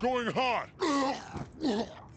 Going hot!